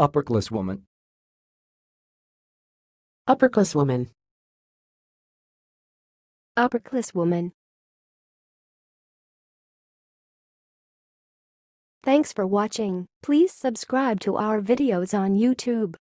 Upper class woman. Upper class woman. Upper class woman. Thanks for watching. Please subscribe to our videos on YouTube.